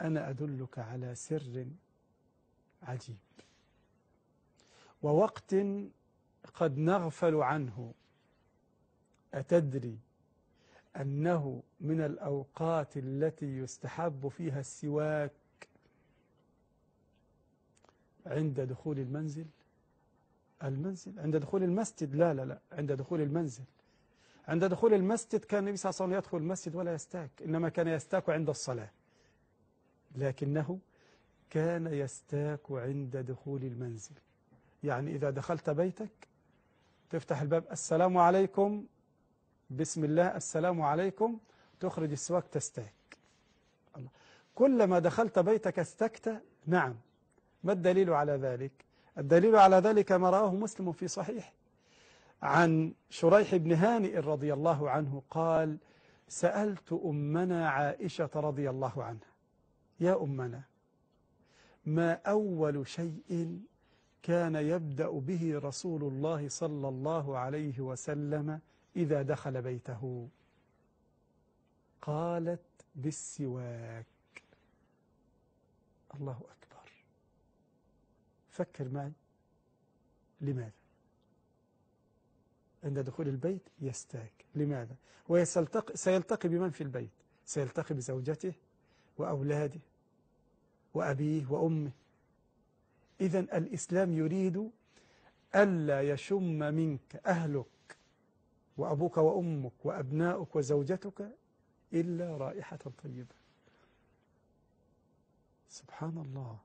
أنا أدلك على سر عجيب. ووقت قد نغفل عنه أتدري أنه من الأوقات التي يستحب فيها السواك عند دخول المنزل؟ المنزل؟ عند دخول المسجد؟ لا لا لا عند دخول المنزل. عند دخول المسجد كان النبي صلى الله عليه وسلم يدخل المسجد ولا يستاك إنما كان يستاك عند الصلاة. لكنه كان يستاك عند دخول المنزل. يعني إذا دخلت بيتك تفتح الباب السلام عليكم بسم الله السلام عليكم تخرج السواك تستاك. كلما دخلت بيتك استكت نعم. ما الدليل على ذلك؟ الدليل على ذلك ما رواه مسلم في صحيح عن شريح بن هانئ رضي الله عنه قال سألت أمنا عائشة رضي الله عنها. يا أمنا ما أول شيء كان يبدأ به رسول الله صلى الله عليه وسلم إذا دخل بيته. قالت بالسواك. الله أكبر. فكر معي. لماذا؟ عند دخول البيت يستاك. لماذا؟ وسيلتقي بمن في البيت؟ سيلتقي بزوجته؟ وأولاده وأبيه وأمه. إذا الإسلام يريد ألا يشم منك أهلك وأبوك وأمك وأبناؤك وزوجتك إلا رائحة طيبة. سبحان الله.